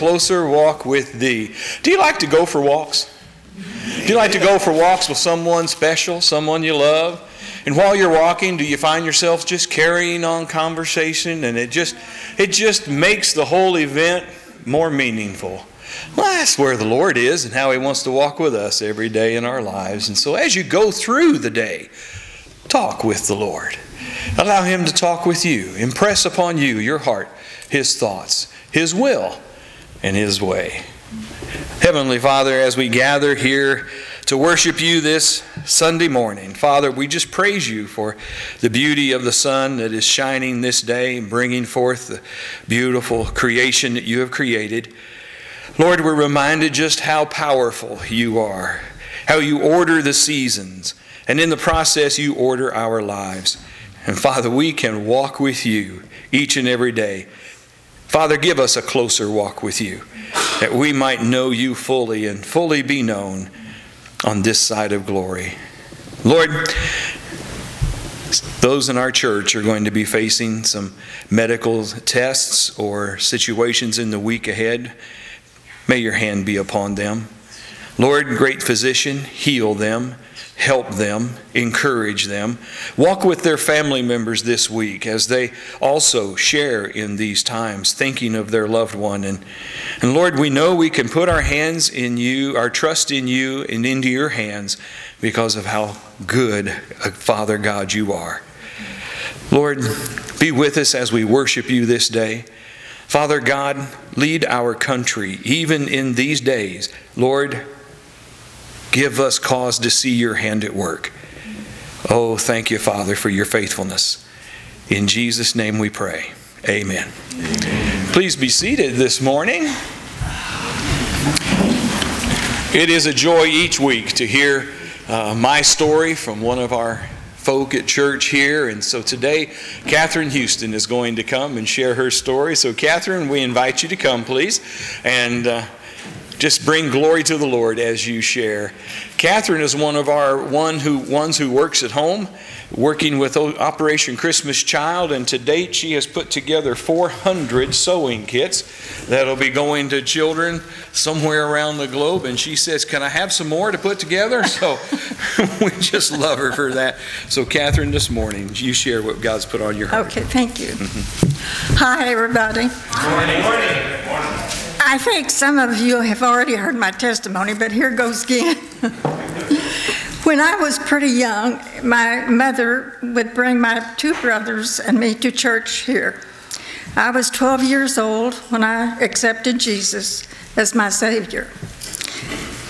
closer walk with thee. Do you like to go for walks? Do you like to go for walks with someone special, someone you love? And while you're walking, do you find yourself just carrying on conversation and it just it just makes the whole event more meaningful? Well, that's where the Lord is and how He wants to walk with us every day in our lives. And so as you go through the day, talk with the Lord. Allow Him to talk with you. Impress upon you, your heart, His thoughts, His will, and His way. Heavenly Father, as we gather here to worship you this Sunday morning, Father, we just praise you for the beauty of the sun that is shining this day and bringing forth the beautiful creation that you have created. Lord, we're reminded just how powerful you are, how you order the seasons, and in the process, you order our lives. And Father, we can walk with you each and every day. Father, give us a closer walk with you that we might know you fully and fully be known on this side of glory. Lord, those in our church are going to be facing some medical tests or situations in the week ahead. May your hand be upon them. Lord, great physician, heal them help them, encourage them. Walk with their family members this week as they also share in these times, thinking of their loved one. And, and Lord, we know we can put our hands in you, our trust in you, and into your hands because of how good a Father God you are. Lord, be with us as we worship you this day. Father God, lead our country even in these days. Lord, Give us cause to see your hand at work. Oh, thank you, Father, for your faithfulness. In Jesus' name we pray. Amen. Amen. Please be seated this morning. It is a joy each week to hear uh, my story from one of our folk at church here. And so today, Kathryn Houston is going to come and share her story. So, Kathryn, we invite you to come, please. And uh, just bring glory to the Lord as you share. Kathryn is one of our one who ones who works at home, working with Operation Christmas Child, and to date she has put together 400 sewing kits that'll be going to children somewhere around the globe. And she says, "Can I have some more to put together?" So we just love her for that. So Kathryn, this morning you share what God's put on your heart. Okay, thank you. Mm-hmm. Hi, everybody. Good morning. Good morning. I think some of you have already heard my testimony, but here goes again. when I was pretty young, my mother would bring my two brothers and me to church here. I was 12 years old when I accepted Jesus as my Savior.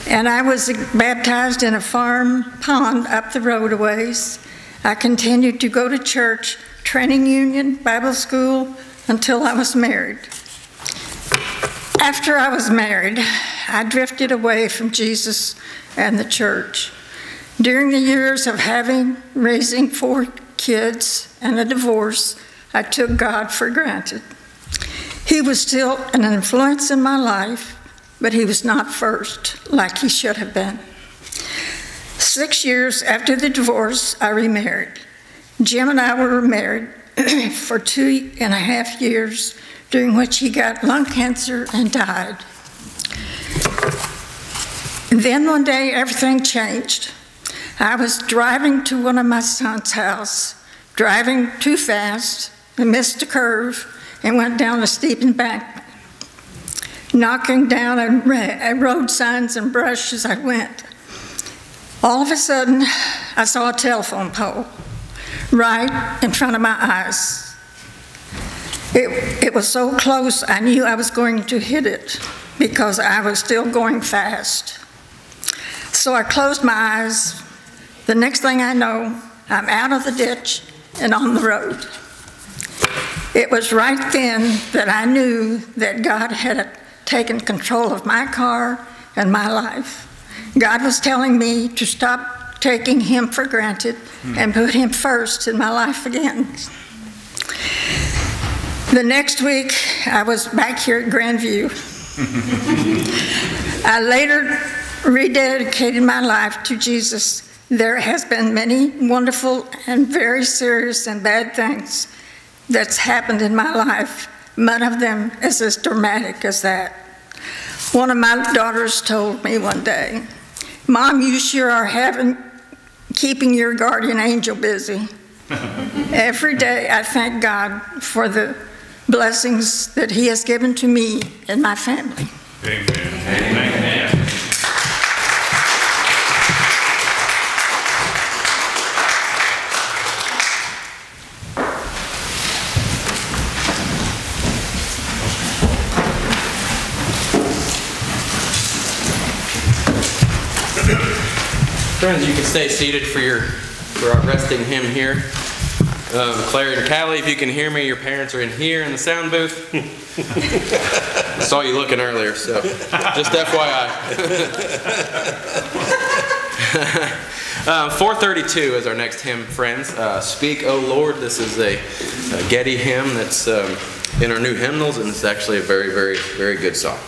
And I was baptized in a farm pond up the road a ways. I continued to go to church, training union, Bible school, until I was married. After I was married, I drifted away from Jesus and the church. During the years of having, raising four kids and a divorce, I took God for granted. He was still an influence in my life, but he was not first like he should have been. Six years after the divorce, I remarried. Jim and I were married for two and a half years during which he got lung cancer and died. And then one day, everything changed. I was driving to one of my son's house, driving too fast, and missed a curve, and went down a steep embankment, knocking down a road signs and brush as I went. All of a sudden, I saw a telephone pole right in front of my eyes. It, it was so close, I knew I was going to hit it because I was still going fast. So I closed my eyes. The next thing I know, I'm out of the ditch and on the road. It was right then that I knew that God had taken control of my car and my life. God was telling me to stop taking Him for granted and put Him first in my life again. The next week, I was back here at Grandview. I later rededicated my life to Jesus. There has been many wonderful and very serious and bad things that's happened in my life, none of them is as dramatic as that. One of my daughters told me one day, Mom, you sure are having, keeping your guardian angel busy. Every day I thank God for the blessings that He has given to me and my family. Amen. Amen. Friends, you can stay seated for your for our resting hymn here. Um, Claire and Callie, if you can hear me, your parents are in here in the sound booth. I saw you looking earlier, so just FYI. uh, 432 is our next hymn, friends. Uh, Speak, O Lord. This is a, a Getty hymn that's um, in our new hymnals, and it's actually a very, very, very good song.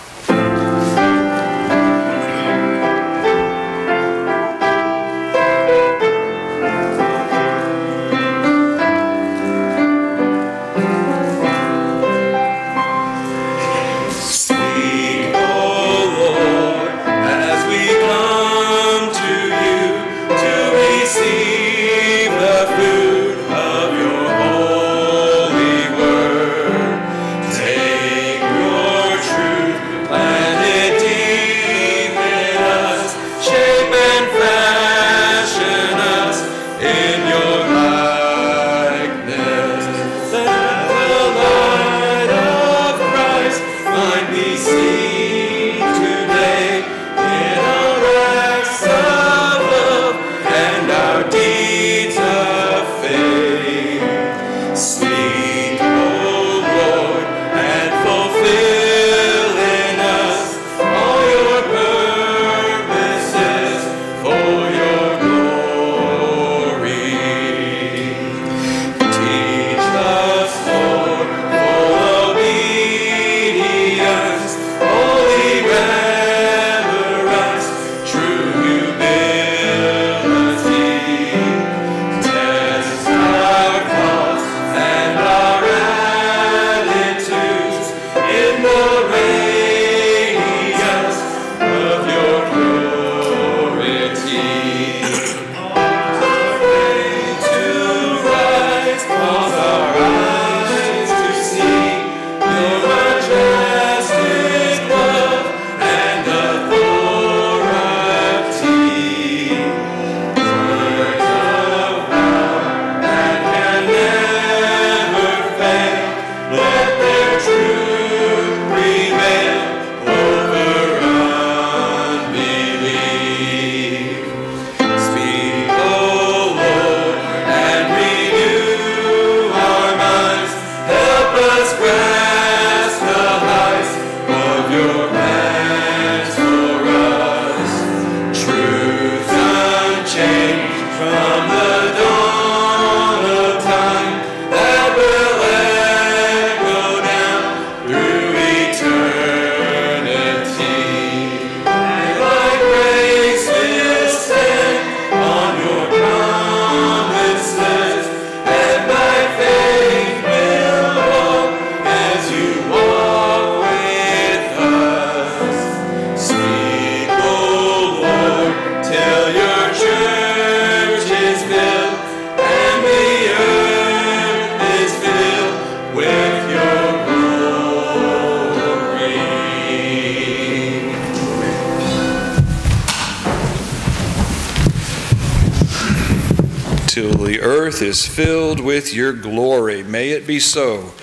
Is filled with your glory. May it be so,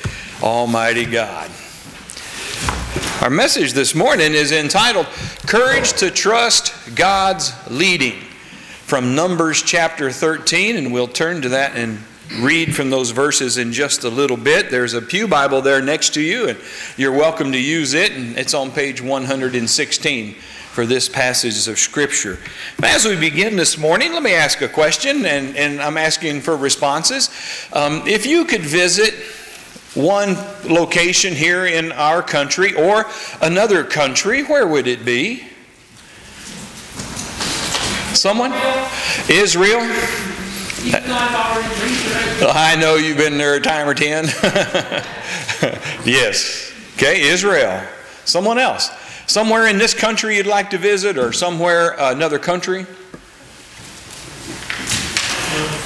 Almighty God. Our message this morning is entitled Courage to Trust God's Leading from Numbers chapter 13, and we'll turn to that and read from those verses in just a little bit. There's a Pew Bible there next to you, and you're welcome to use it, and it's on page 116 for this passage of Scripture. As we begin this morning, let me ask a question, and, and I'm asking for responses. Um, if you could visit one location here in our country or another country, where would it be? Someone? Israel? I know you've been there a time or ten. yes. Okay, Israel. Someone else. Somewhere in this country you'd like to visit or somewhere uh, another country?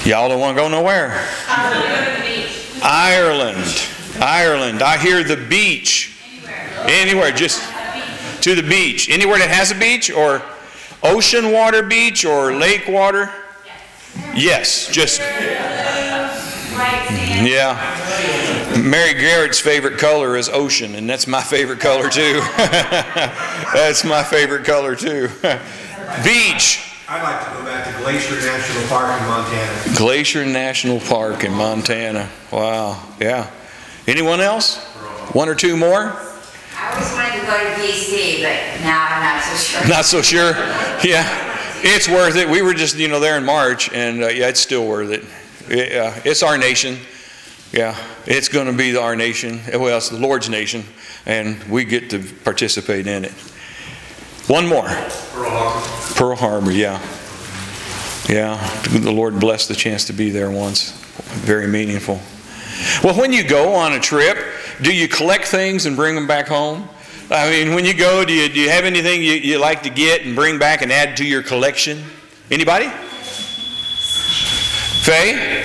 Y'all don't want to go nowhere. Ireland. Ireland. I hear the beach. Anywhere, just to the beach. Anywhere that has a beach or ocean water beach or lake water? Yes, just. Yeah. Mary Garrett's favorite color is ocean, and that's my favorite color too. that's my favorite color too. Beach. I'd like to go back to Glacier National Park in Montana. Glacier National Park in Montana. Wow. Yeah. Anyone else? One or two more? I always wanted to go to DC, but now I'm not so sure. Not so sure? Yeah. It's worth it. We were just, you know, there in March, and uh, yeah, it's still worth it. Yeah, it's our nation. Yeah, it's going to be our nation. Well, it's the Lord's nation, and we get to participate in it. One more. Pearl Harbor. Pearl Harbor, yeah. Yeah, the Lord blessed the chance to be there once. Very meaningful. Well, when you go on a trip, do you collect things and bring them back home? I mean, when you go, do you, do you have anything you, you like to get and bring back and add to your collection? Anybody? Faye?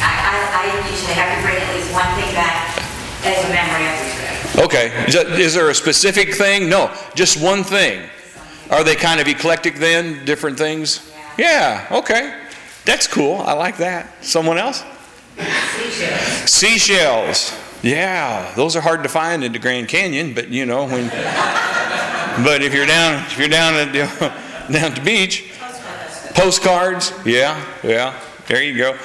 I, I, I usually have to bring at least one thing back as a memory of. Okay. Is there a specific thing? No, just one thing. Are they kind of eclectic then? Different things? Yeah, okay. That's cool. I like that. Someone else? Seashells. Seashells. Yeah, those are hard to find in the Grand Canyon, but you know when. but if you're down, if you're down at the, down at the beach, postcards. Yeah, yeah. There you go.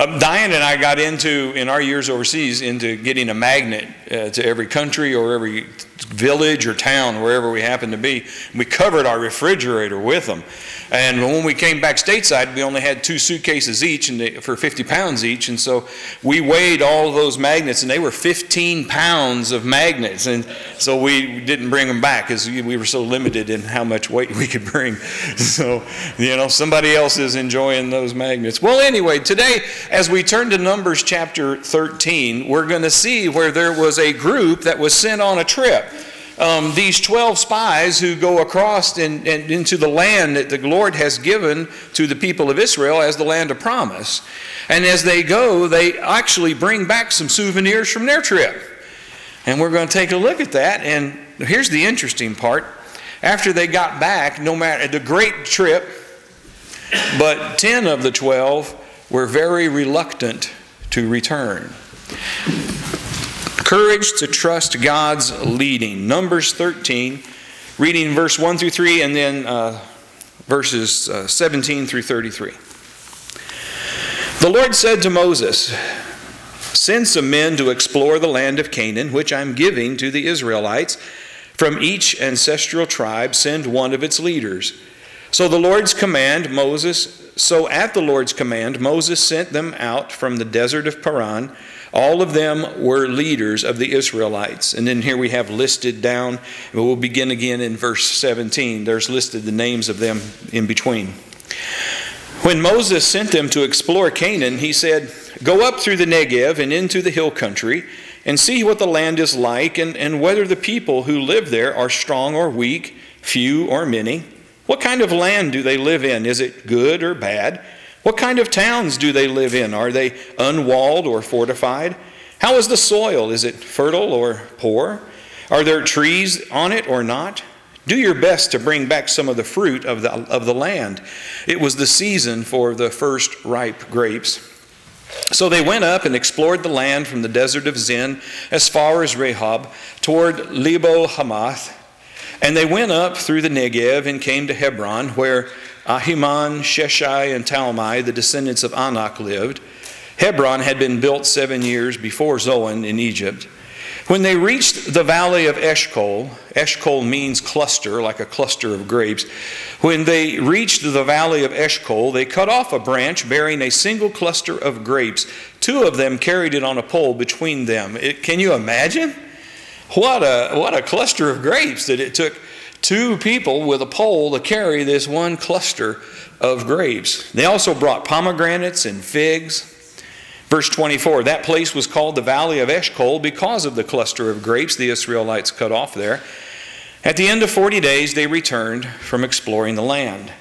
Um, Diane and I got into in our years overseas into getting a magnet uh, to every country or every village or town wherever we happened to be. We covered our refrigerator with them. And when we came back stateside, we only had two suitcases each and they, for 50 pounds each. And so we weighed all those magnets, and they were 15 pounds of magnets. And so we didn't bring them back because we were so limited in how much weight we could bring. So, you know, somebody else is enjoying those magnets. Well, anyway, today, as we turn to Numbers chapter 13, we're going to see where there was a group that was sent on a trip um, these 12 spies who go across and, and into the land that the Lord has given to the people of Israel as the land of promise. And as they go, they actually bring back some souvenirs from their trip. And we're going to take a look at that. And here's the interesting part. After they got back, no matter the great trip, but 10 of the 12 were very reluctant to return. Courage to trust God's leading. Numbers 13, reading verse 1 through 3, and then uh, verses uh, 17 through 33. The Lord said to Moses, Send some men to explore the land of Canaan, which I'm giving to the Israelites. From each ancestral tribe, send one of its leaders. So the Lord's command, Moses, so at the Lord's command, Moses sent them out from the desert of Paran. All of them were leaders of the Israelites. And then here we have listed down, we'll begin again in verse 17. There's listed the names of them in between. When Moses sent them to explore Canaan, he said, Go up through the Negev and into the hill country, and see what the land is like, and, and whether the people who live there are strong or weak, few or many. What kind of land do they live in? Is it good or bad? What kind of towns do they live in? Are they unwalled or fortified? How is the soil? Is it fertile or poor? Are there trees on it or not? Do your best to bring back some of the fruit of the, of the land. It was the season for the first ripe grapes. So they went up and explored the land from the desert of Zin as far as Rehob toward Lebo Hamath. And they went up through the Negev and came to Hebron, where Ahiman, Sheshai, and Talmai, the descendants of Anak, lived. Hebron had been built seven years before Zoan in Egypt. When they reached the valley of Eshcol, Eshcol means cluster, like a cluster of grapes. When they reached the valley of Eshcol, they cut off a branch bearing a single cluster of grapes. Two of them carried it on a pole between them. It, can you imagine? What a, what a cluster of grapes that it took two people with a pole to carry this one cluster of grapes. They also brought pomegranates and figs. Verse 24 That place was called the Valley of Eshcol because of the cluster of grapes the Israelites cut off there. At the end of 40 days, they returned from exploring the land.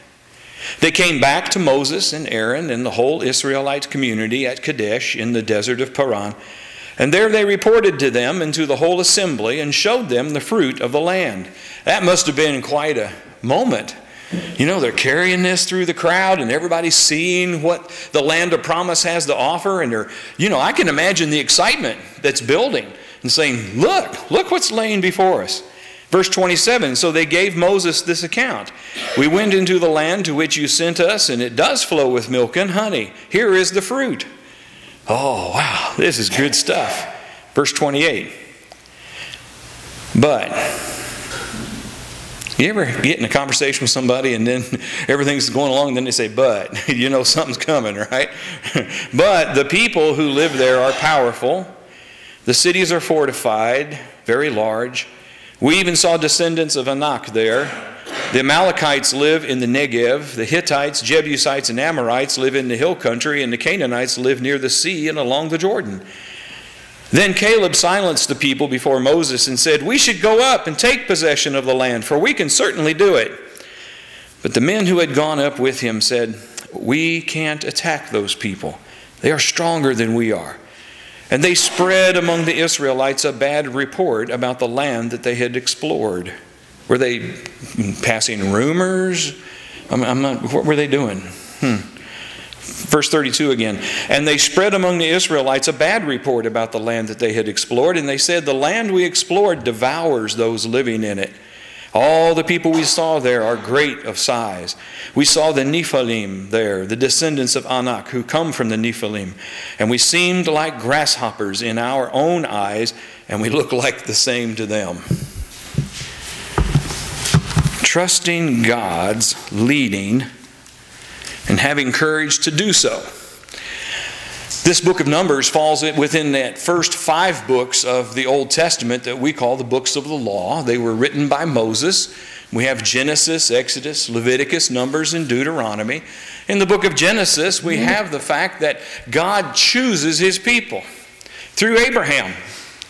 They came back to Moses and Aaron and the whole Israelite community at Kadesh in the desert of Paran. And there they reported to them and to the whole assembly and showed them the fruit of the land. That must have been quite a moment. You know, they're carrying this through the crowd and everybody's seeing what the land of promise has to offer. And they're, you know, I can imagine the excitement that's building and saying, Look, look what's laying before us. Verse 27 So they gave Moses this account We went into the land to which you sent us, and it does flow with milk and honey. Here is the fruit. Oh, wow, this is good stuff. Verse 28. But, you ever get in a conversation with somebody and then everything's going along, and then they say, but, you know something's coming, right? but the people who live there are powerful, the cities are fortified, very large. We even saw descendants of Anak there. The Amalekites live in the Negev. The Hittites, Jebusites, and Amorites live in the hill country, and the Canaanites live near the sea and along the Jordan. Then Caleb silenced the people before Moses and said, We should go up and take possession of the land, for we can certainly do it. But the men who had gone up with him said, We can't attack those people. They are stronger than we are. And they spread among the Israelites a bad report about the land that they had explored. Were they passing rumors? I'm, I'm not, what were they doing? Hmm. Verse 32 again. And they spread among the Israelites a bad report about the land that they had explored. And they said, The land we explored devours those living in it. All the people we saw there are great of size. We saw the Nephilim there, the descendants of Anak, who come from the Nephilim. And we seemed like grasshoppers in our own eyes, and we looked like the same to them. Trusting God's leading and having courage to do so. This book of Numbers falls within that first five books of the Old Testament that we call the books of the law. They were written by Moses. We have Genesis, Exodus, Leviticus, Numbers, and Deuteronomy. In the book of Genesis, we have the fact that God chooses his people through Abraham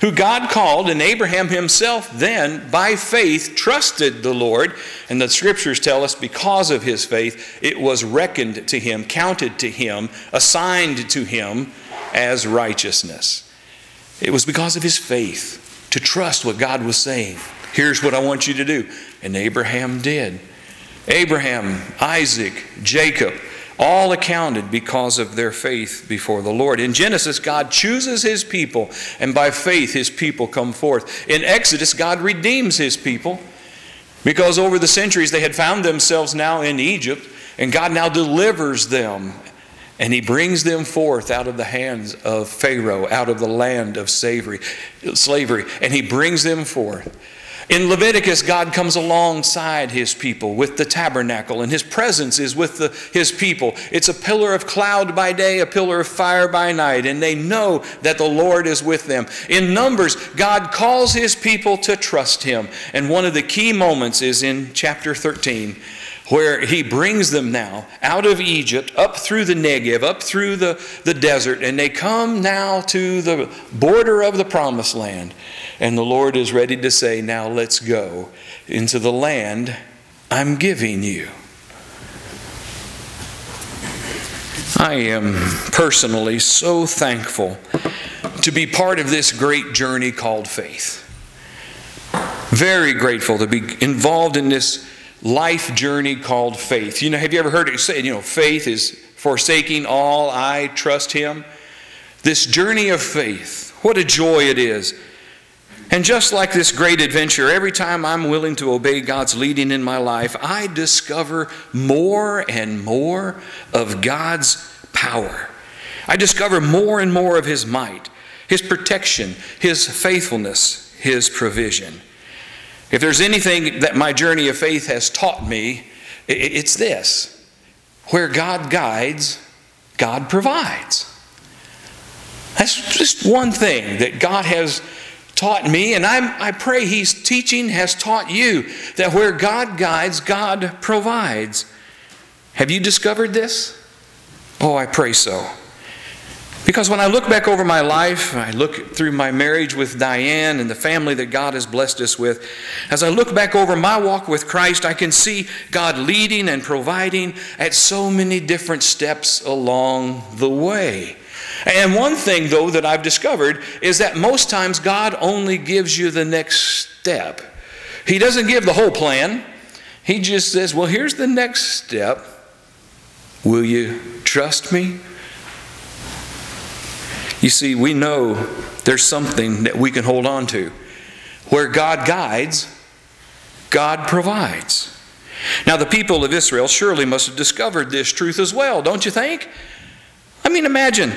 who God called, and Abraham himself then, by faith, trusted the Lord. And the scriptures tell us because of his faith, it was reckoned to him, counted to him, assigned to him as righteousness. It was because of his faith to trust what God was saying. Here's what I want you to do. And Abraham did. Abraham, Isaac, Jacob, all accounted because of their faith before the Lord. In Genesis, God chooses his people, and by faith, his people come forth. In Exodus, God redeems his people because over the centuries they had found themselves now in Egypt, and God now delivers them. And he brings them forth out of the hands of Pharaoh, out of the land of slavery, and he brings them forth. In Leviticus, God comes alongside his people with the tabernacle, and his presence is with the, his people. It's a pillar of cloud by day, a pillar of fire by night, and they know that the Lord is with them. In Numbers, God calls his people to trust him. And one of the key moments is in chapter 13 where he brings them now out of Egypt, up through the Negev, up through the, the desert, and they come now to the border of the promised land. And the Lord is ready to say, Now let's go into the land I'm giving you. I am personally so thankful to be part of this great journey called faith. Very grateful to be involved in this life journey called faith. You know, have you ever heard it said, you know, faith is forsaking all, I trust Him? This journey of faith, what a joy it is and just like this great adventure, every time I'm willing to obey God's leading in my life, I discover more and more of God's power. I discover more and more of His might, His protection, His faithfulness, His provision. If there's anything that my journey of faith has taught me, it's this where God guides, God provides. That's just one thing that God has taught me, and I'm, I pray He's teaching has taught you that where God guides, God provides. Have you discovered this? Oh, I pray so. Because when I look back over my life, I look through my marriage with Diane and the family that God has blessed us with, as I look back over my walk with Christ, I can see God leading and providing at so many different steps along the way. And one thing, though, that I've discovered is that most times God only gives you the next step. He doesn't give the whole plan, He just says, Well, here's the next step. Will you trust me? You see, we know there's something that we can hold on to. Where God guides, God provides. Now, the people of Israel surely must have discovered this truth as well, don't you think? I mean, imagine,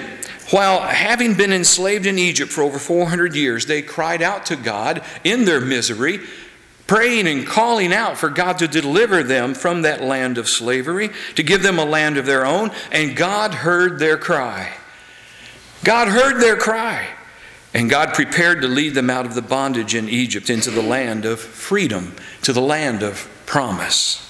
while having been enslaved in Egypt for over 400 years, they cried out to God in their misery, praying and calling out for God to deliver them from that land of slavery, to give them a land of their own, and God heard their cry. God heard their cry, and God prepared to lead them out of the bondage in Egypt into the land of freedom, to the land of promise.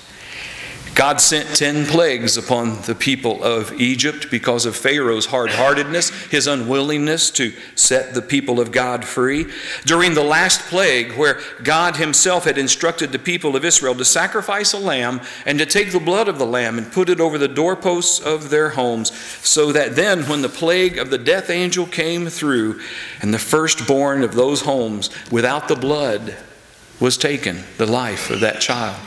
God sent 10 plagues upon the people of Egypt because of Pharaoh's hard heartedness, his unwillingness to set the people of God free. During the last plague, where God himself had instructed the people of Israel to sacrifice a lamb and to take the blood of the lamb and put it over the doorposts of their homes, so that then, when the plague of the death angel came through, and the firstborn of those homes without the blood was taken, the life of that child.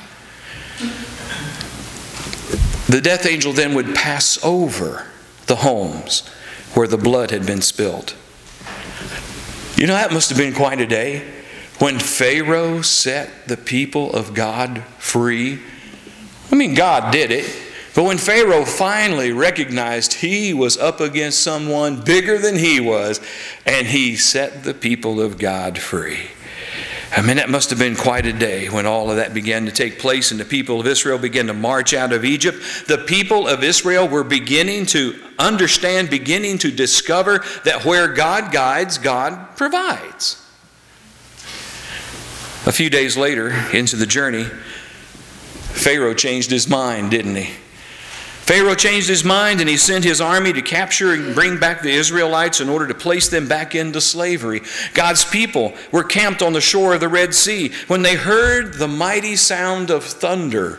The death angel then would pass over the homes where the blood had been spilled. You know, that must have been quite a day when Pharaoh set the people of God free. I mean, God did it. But when Pharaoh finally recognized he was up against someone bigger than he was, and he set the people of God free. I mean, that must have been quite a day when all of that began to take place and the people of Israel began to march out of Egypt. The people of Israel were beginning to understand, beginning to discover that where God guides, God provides. A few days later, into the journey, Pharaoh changed his mind, didn't he? Pharaoh changed his mind and he sent his army to capture and bring back the Israelites in order to place them back into slavery. God's people were camped on the shore of the Red Sea when they heard the mighty sound of thunder,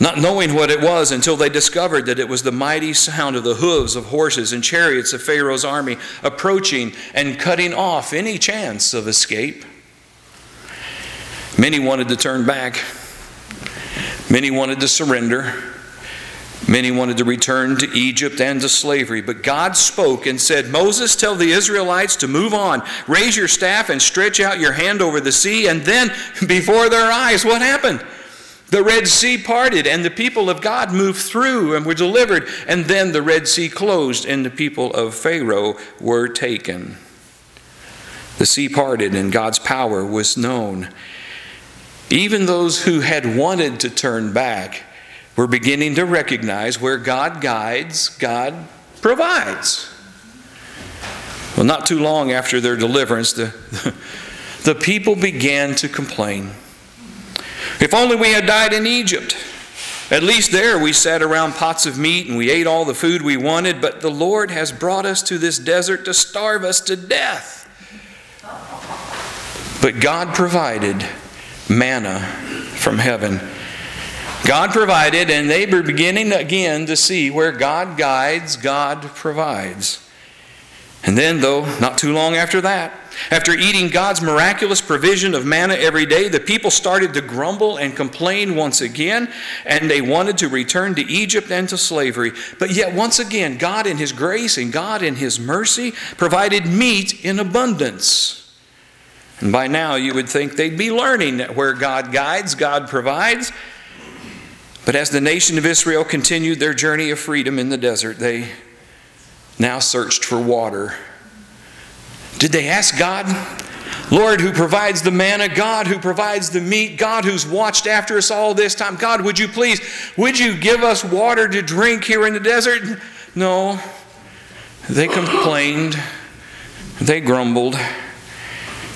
not knowing what it was until they discovered that it was the mighty sound of the hooves of horses and chariots of Pharaoh's army approaching and cutting off any chance of escape. Many wanted to turn back, many wanted to surrender. Many wanted to return to Egypt and to slavery, but God spoke and said, Moses, tell the Israelites to move on. Raise your staff and stretch out your hand over the sea. And then, before their eyes, what happened? The Red Sea parted, and the people of God moved through and were delivered. And then the Red Sea closed, and the people of Pharaoh were taken. The sea parted, and God's power was known. Even those who had wanted to turn back, we're beginning to recognize where God guides, God provides. Well, not too long after their deliverance, the, the people began to complain. If only we had died in Egypt. At least there we sat around pots of meat and we ate all the food we wanted, but the Lord has brought us to this desert to starve us to death. But God provided manna from heaven God provided, and they were beginning again to see where God guides, God provides. And then, though, not too long after that, after eating God's miraculous provision of manna every day, the people started to grumble and complain once again, and they wanted to return to Egypt and to slavery. But yet, once again, God in His grace and God in His mercy provided meat in abundance. And by now, you would think they'd be learning that where God guides, God provides. But as the nation of Israel continued their journey of freedom in the desert, they now searched for water. Did they ask God, Lord, who provides the manna, God who provides the meat, God who's watched after us all this time, God, would you please, would you give us water to drink here in the desert? No. They complained, they grumbled.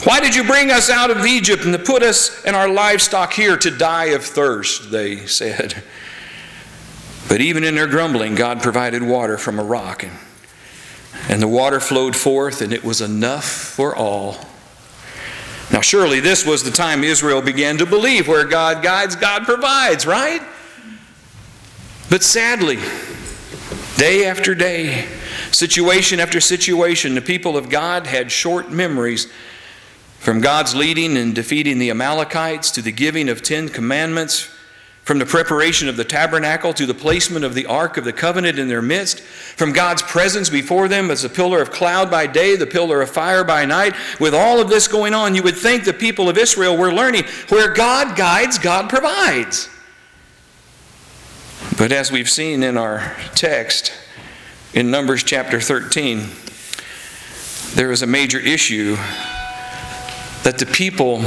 Why did you bring us out of Egypt and to put us and our livestock here to die of thirst? They said. But even in their grumbling, God provided water from a rock. And And the water flowed forth, and it was enough for all. Now, surely this was the time Israel began to believe where God guides, God provides, right? But sadly, day after day, situation after situation, the people of God had short memories from God's leading in defeating the Amalekites to the giving of Ten Commandments from the preparation of the tabernacle to the placement of the Ark of the Covenant in their midst, from God's presence before them as a pillar of cloud by day, the pillar of fire by night, with all of this going on, you would think the people of Israel were learning where God guides, God provides. But as we've seen in our text in Numbers chapter 13, there is a major issue that the people,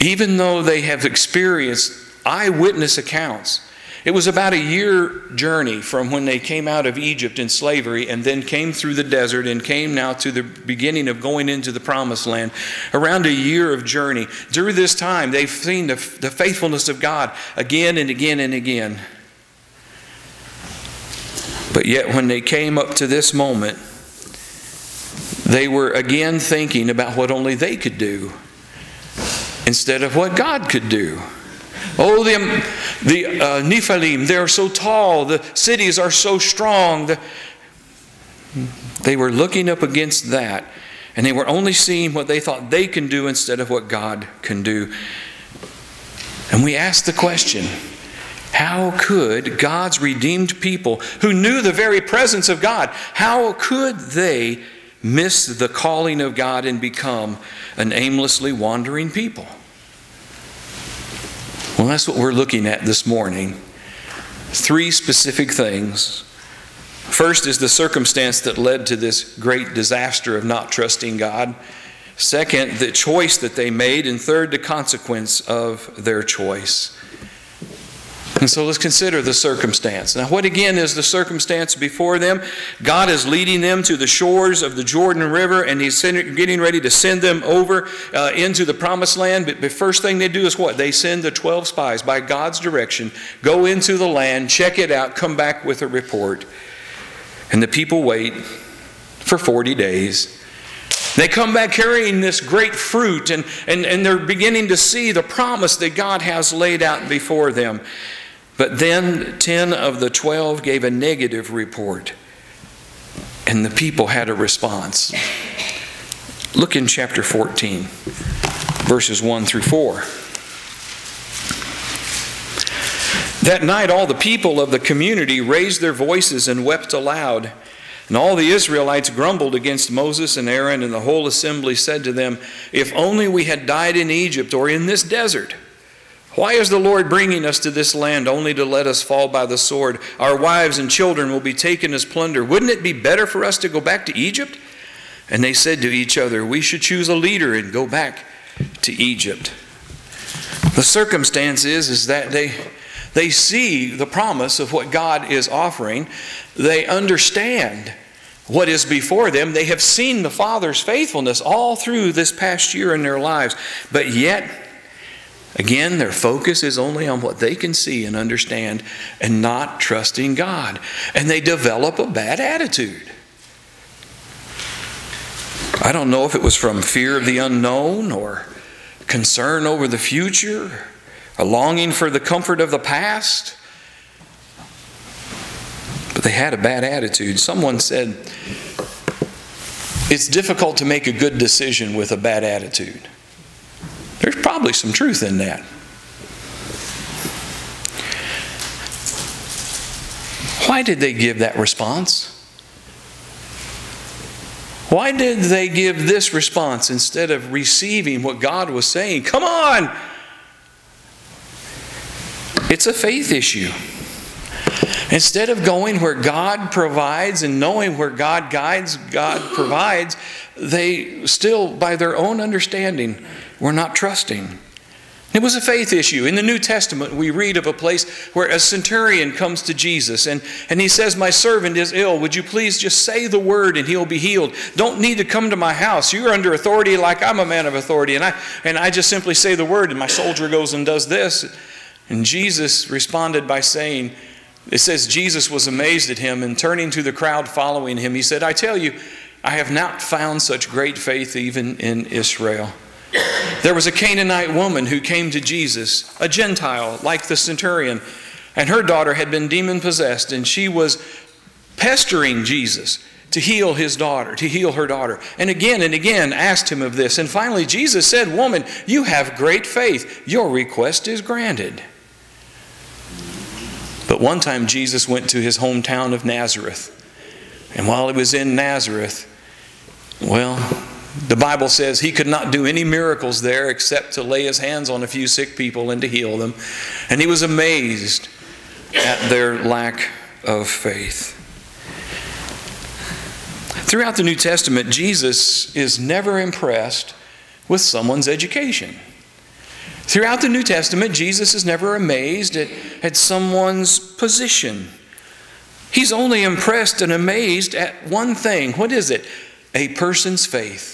even though they have experienced eyewitness accounts. It was about a year journey from when they came out of Egypt in slavery and then came through the desert and came now to the beginning of going into the promised land. Around a year of journey. Through this time, they've seen the, the faithfulness of God again and again and again. But yet, when they came up to this moment, they were again thinking about what only they could do instead of what God could do. Oh, the, the uh, Nephilim, they're so tall. The cities are so strong. The, they were looking up against that, and they were only seeing what they thought they can do instead of what God can do. And we ask the question how could God's redeemed people, who knew the very presence of God, how could they miss the calling of God and become an aimlessly wandering people? Well, that's what we're looking at this morning. Three specific things. First is the circumstance that led to this great disaster of not trusting God. Second, the choice that they made. And third, the consequence of their choice. And so let's consider the circumstance. Now, what again is the circumstance before them? God is leading them to the shores of the Jordan River, and He's getting ready to send them over uh, into the promised land. But the first thing they do is what? They send the 12 spies by God's direction, go into the land, check it out, come back with a report. And the people wait for 40 days. They come back carrying this great fruit, and, and, and they're beginning to see the promise that God has laid out before them. But then 10 of the 12 gave a negative report, and the people had a response. Look in chapter 14, verses 1 through 4. That night, all the people of the community raised their voices and wept aloud. And all the Israelites grumbled against Moses and Aaron, and the whole assembly said to them, If only we had died in Egypt or in this desert. Why is the Lord bringing us to this land only to let us fall by the sword? Our wives and children will be taken as plunder. Wouldn't it be better for us to go back to Egypt? And they said to each other, We should choose a leader and go back to Egypt. The circumstance is, is that they, they see the promise of what God is offering. They understand what is before them. They have seen the Father's faithfulness all through this past year in their lives. But yet, Again, their focus is only on what they can see and understand and not trusting God. And they develop a bad attitude. I don't know if it was from fear of the unknown or concern over the future, a longing for the comfort of the past. But they had a bad attitude. Someone said, It's difficult to make a good decision with a bad attitude. There's probably some truth in that. Why did they give that response? Why did they give this response instead of receiving what God was saying? Come on! It's a faith issue. Instead of going where God provides and knowing where God guides, God provides, they still, by their own understanding, were not trusting. It was a faith issue. In the New Testament, we read of a place where a centurion comes to Jesus and, and he says, My servant is ill. Would you please just say the word and he'll be healed? Don't need to come to my house. You're under authority like I'm a man of authority. And I, and I just simply say the word and my soldier goes and does this. And Jesus responded by saying, it says Jesus was amazed at him and turning to the crowd following him, he said, I tell you, I have not found such great faith even in Israel. There was a Canaanite woman who came to Jesus, a Gentile like the centurion, and her daughter had been demon possessed, and she was pestering Jesus to heal his daughter, to heal her daughter. And again and again asked him of this. And finally, Jesus said, Woman, you have great faith. Your request is granted. But one time, Jesus went to his hometown of Nazareth. And while he was in Nazareth, well, the Bible says he could not do any miracles there except to lay his hands on a few sick people and to heal them. And he was amazed at their lack of faith. Throughout the New Testament, Jesus is never impressed with someone's education. Throughout the New Testament, Jesus is never amazed at, at someone's position. He's only impressed and amazed at one thing. What is it? A person's faith.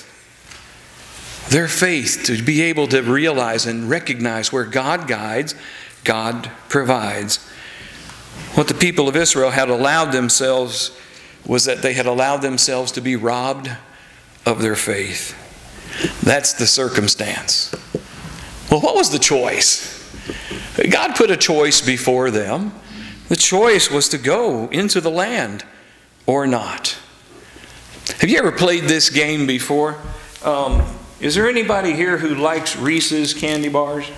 Their faith to be able to realize and recognize where God guides, God provides. What the people of Israel had allowed themselves was that they had allowed themselves to be robbed of their faith. That's the circumstance. Well, what was the choice? God put a choice before them. The choice was to go into the land or not. Have you ever played this game before? Um, is there anybody here who likes Reese's candy bars?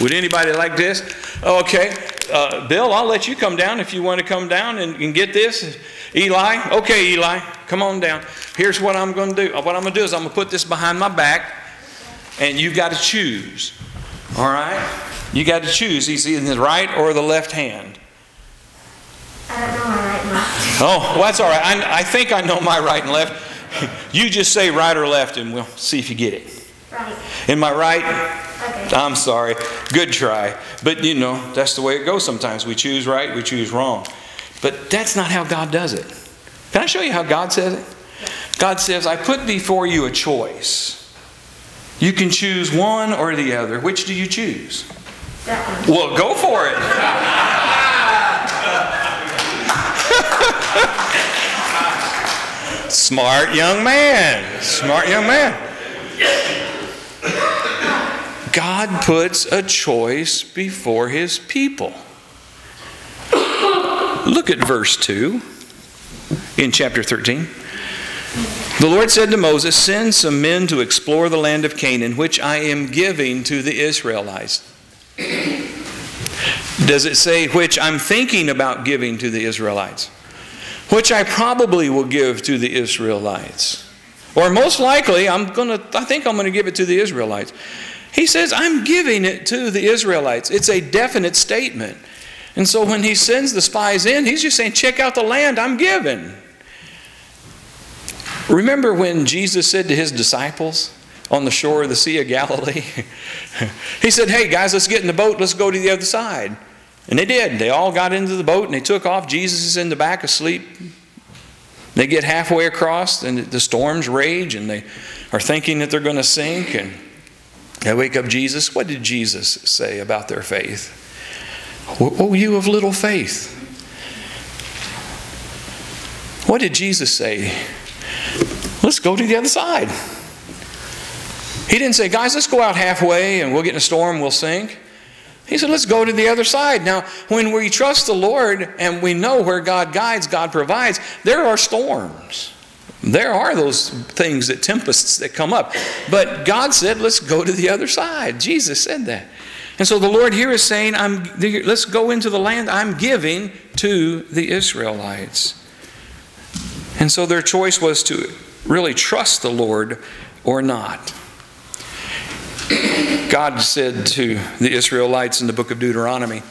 Would anybody like this? Okay, uh, Bill, I'll let you come down if you want to come down and, and get this. Eli, okay, Eli, come on down. Here's what I'm going to do. What I'm going to do is I'm going to put this behind my back, and you've got to choose. All right? You got to choose. He's in the right or the left hand. I don't know my right and left. Oh, well, that's all right. I, I think I know my right and left. You just say right or left, and we'll see if you get it. Right. In my right, Okay. I'm sorry. Good try. But you know, that's the way it goes sometimes. We choose right, we choose wrong. But that's not how God does it. Can I show you how God says it? God says, I put before you a choice. You can choose one or the other. Which do you choose? That one. Well, go for it. Smart young man. Smart young man. God puts a choice before his people. Look at verse 2 in chapter 13. The Lord said to Moses, Send some men to explore the land of Canaan, which I am giving to the Israelites. Does it say which I'm thinking about giving to the Israelites? Which I probably will give to the Israelites. Or most likely, I'm gonna, I think I'm going to give it to the Israelites. He says, I'm giving it to the Israelites. It's a definite statement. And so when he sends the spies in, he's just saying, check out the land I'm giving. Remember when Jesus said to his disciples on the shore of the Sea of Galilee? he said, Hey guys, let's get in the boat, let's go to the other side. And they did. They all got into the boat and they took off. Jesus is in the back asleep. They get halfway across and the storms rage and they are thinking that they're going to sink. And they wake up Jesus. What did Jesus say about their faith? Oh, you of little faith. What did Jesus say? Let's go to the other side. He didn't say, guys, let's go out halfway and we'll get in a storm, we'll sink. He said, let's go to the other side. Now, when we trust the Lord and we know where God guides, God provides, there are storms. There are those things that tempests that come up. But God said, let's go to the other side. Jesus said that. And so the Lord here is saying, I'm, let's go into the land I'm giving to the Israelites. And so their choice was to really trust the Lord or not. God said to the Israelites in the book of Deuteronomy,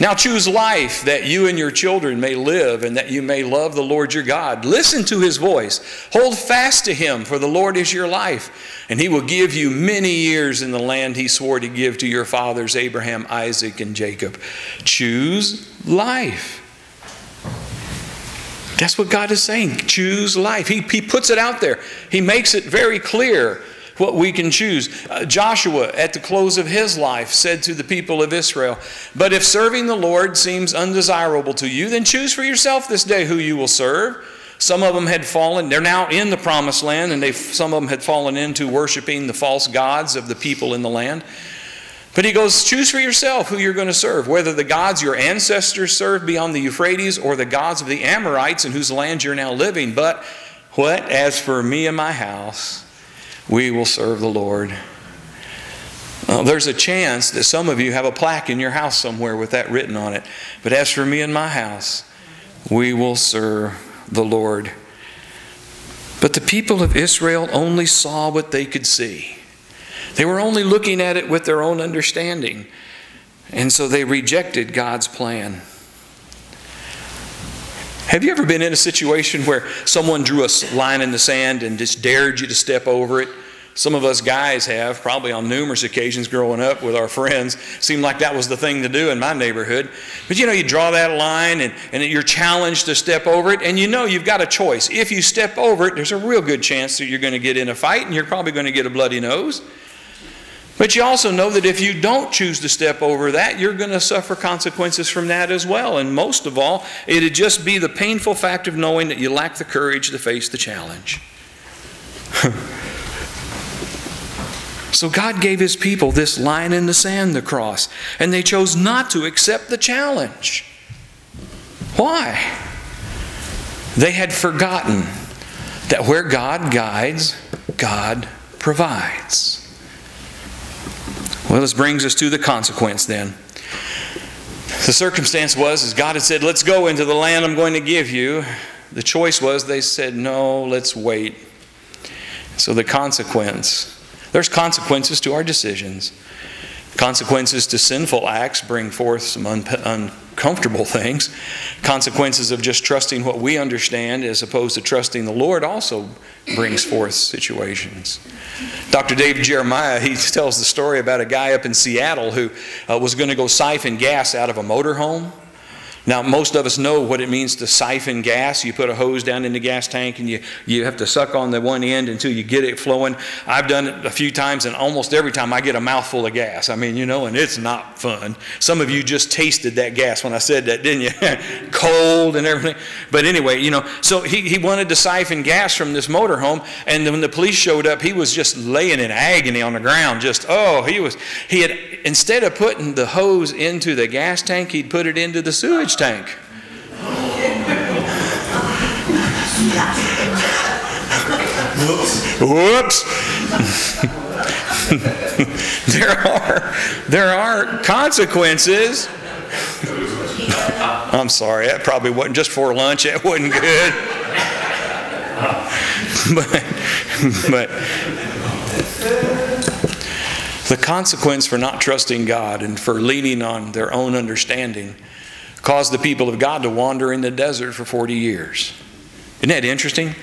Now choose life that you and your children may live and that you may love the Lord your God. Listen to his voice. Hold fast to him, for the Lord is your life, and he will give you many years in the land he swore to give to your fathers, Abraham, Isaac, and Jacob. Choose life. That's what God is saying. Choose life. He, he puts it out there, He makes it very clear what we can choose. Uh, Joshua, at the close of his life, said to the people of Israel, But if serving the Lord seems undesirable to you, then choose for yourself this day who you will serve. Some of them had fallen, they're now in the promised land, and they, some of them had fallen into worshiping the false gods of the people in the land. But he goes, choose for yourself who you're going to serve, whether the gods your ancestors served beyond the Euphrates or the gods of the Amorites in whose land you're now living. But what? As for me and my house, we will serve the Lord. Well, there's a chance that some of you have a plaque in your house somewhere with that written on it. But as for me and my house, we will serve the Lord. But the people of Israel only saw what they could see. They were only looking at it with their own understanding. And so they rejected God's plan. Have you ever been in a situation where someone drew a line in the sand and just dared you to step over it? Some of us guys have, probably on numerous occasions growing up with our friends. Seemed like that was the thing to do in my neighborhood. But you know, you draw that line and, and you're challenged to step over it, and you know you've got a choice. If you step over it, there's a real good chance that you're going to get in a fight and you're probably going to get a bloody nose. But you also know that if you don't choose to step over that, you're going to suffer consequences from that as well. And most of all, it'd just be the painful fact of knowing that you lack the courage to face the challenge. so God gave His people this line in the sand, the cross, and they chose not to accept the challenge. Why? They had forgotten that where God guides, God provides. Well, this brings us to the consequence then. The circumstance was, as God had said, Let's go into the land I'm going to give you. The choice was, they said, No, let's wait. So the consequence, there's consequences to our decisions. Consequences to sinful acts bring forth some un- uncomfortable things. Consequences of just trusting what we understand as opposed to trusting the Lord also brings forth situations. Dr. Dave Jeremiah, he tells the story about a guy up in Seattle who uh, was going to go siphon gas out of a motorhome. Now, most of us know what it means to siphon gas. You put a hose down in the gas tank and you, you have to suck on the one end until you get it flowing. I've done it a few times, and almost every time I get a mouthful of gas. I mean, you know, and it's not fun. Some of you just tasted that gas when I said that, didn't you? Cold and everything. But anyway, you know, so he, he wanted to siphon gas from this motorhome, and when the police showed up, he was just laying in agony on the ground. Just, oh, he was, he had, instead of putting the hose into the gas tank, he'd put it into the sewage tank. Whoops. there are there are consequences. I'm sorry, that probably wasn't just for lunch. It wasn't good. but, but the consequence for not trusting God and for leaning on their own understanding caused the people of God to wander in the desert for 40 years. Isn't that interesting?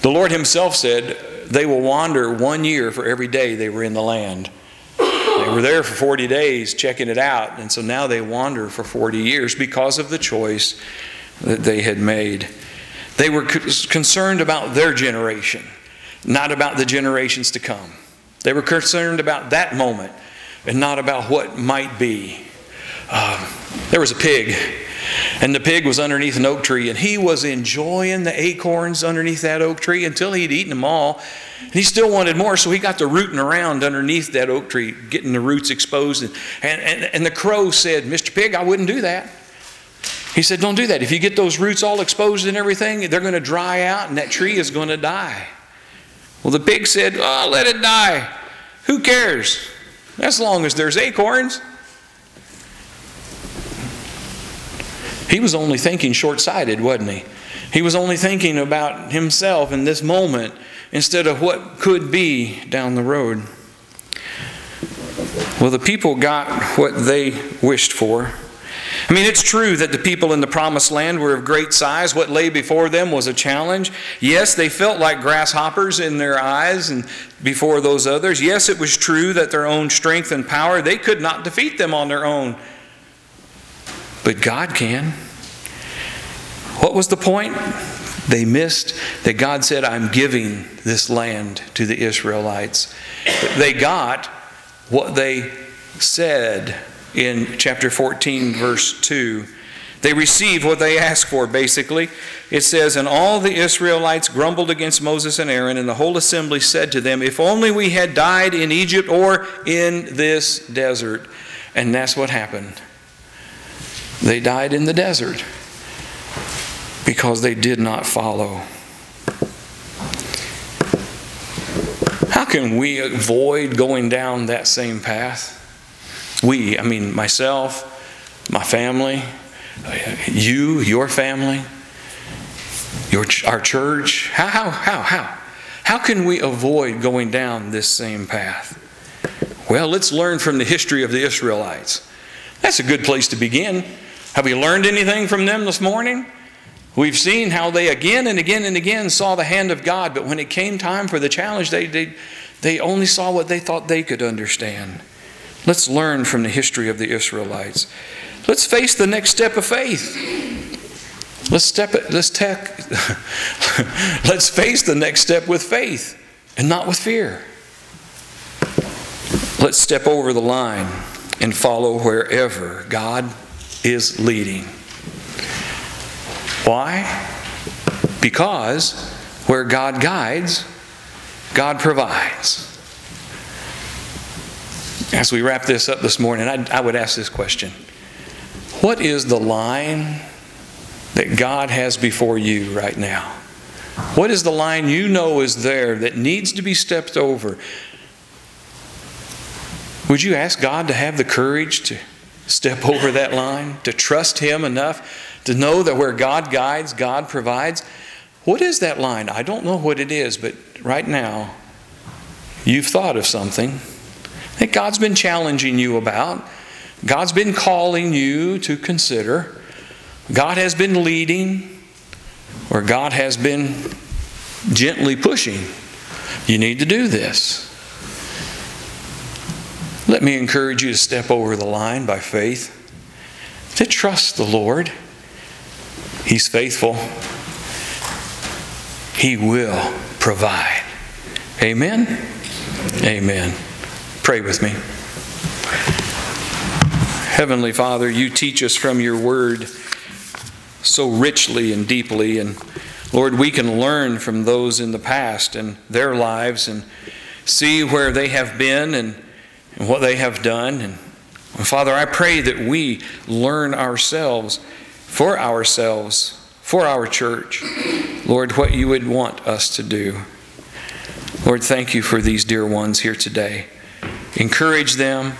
The Lord Himself said, They will wander one year for every day they were in the land. They were there for 40 days checking it out, and so now they wander for 40 years because of the choice that they had made. They were concerned about their generation, not about the generations to come. They were concerned about that moment and not about what might be. Uh, there was a pig, and the pig was underneath an oak tree, and he was enjoying the acorns underneath that oak tree until he'd eaten them all. And he still wanted more, so he got to rooting around underneath that oak tree, getting the roots exposed. And, and, and the crow said, Mr. Pig, I wouldn't do that. He said, Don't do that. If you get those roots all exposed and everything, they're going to dry out and that tree is going to die. Well, the pig said, Oh, let it die. Who cares? As long as there's acorns. He was only thinking short sighted, wasn't he? He was only thinking about himself in this moment instead of what could be down the road. Well, the people got what they wished for. I mean, it's true that the people in the promised land were of great size. What lay before them was a challenge. Yes, they felt like grasshoppers in their eyes and before those others. Yes, it was true that their own strength and power, they could not defeat them on their own. But God can. What was the point? They missed that God said, I'm giving this land to the Israelites. They got what they said in chapter 14, verse 2. They received what they asked for, basically. It says, And all the Israelites grumbled against Moses and Aaron, and the whole assembly said to them, If only we had died in Egypt or in this desert. And that's what happened. They died in the desert because they did not follow. How can we avoid going down that same path? We, I mean, myself, my family, you, your family, your, our church. How, how, how, how? How can we avoid going down this same path? Well, let's learn from the history of the Israelites. That's a good place to begin. Have we learned anything from them this morning? We've seen how they again and again and again saw the hand of God, but when it came time for the challenge, they, they, they only saw what they thought they could understand. Let's learn from the history of the Israelites. Let's face the next step of faith. Let's step it, let's tech, let's face the next step with faith and not with fear. Let's step over the line and follow wherever God is leading. Why? Because where God guides, God provides. As we wrap this up this morning, I, I would ask this question What is the line that God has before you right now? What is the line you know is there that needs to be stepped over? Would you ask God to have the courage to step over that line, to trust Him enough to know that where God guides, God provides? What is that line? I don't know what it is, but right now, you've thought of something that God's been challenging you about. God's been calling you to consider. God has been leading, or God has been gently pushing. You need to do this. Let me encourage you to step over the line by faith, to trust the Lord. He's faithful. He will provide. Amen? Amen. Pray with me. Heavenly Father, you teach us from your word so richly and deeply. And Lord, we can learn from those in the past and their lives and see where they have been and and what they have done. And Father, I pray that we learn ourselves, for ourselves, for our church, Lord, what you would want us to do. Lord, thank you for these dear ones here today. Encourage them,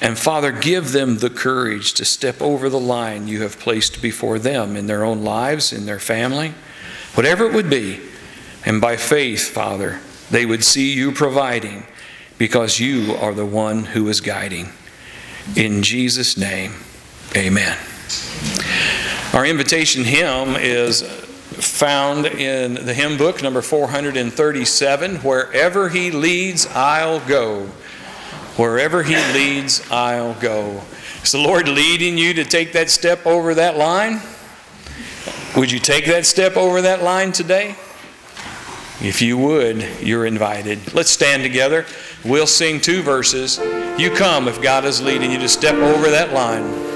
and Father, give them the courage to step over the line you have placed before them in their own lives, in their family, whatever it would be. And by faith, Father, they would see you providing because you are the one who is guiding. In Jesus' name, amen. Our invitation hymn is found in the hymn book, number 437 Wherever He leads, I'll go. Wherever He leads, I'll go. Is the Lord leading you to take that step over that line? Would you take that step over that line today? If you would, you're invited. Let's stand together. We'll sing two verses. You come if God is leading you to step over that line.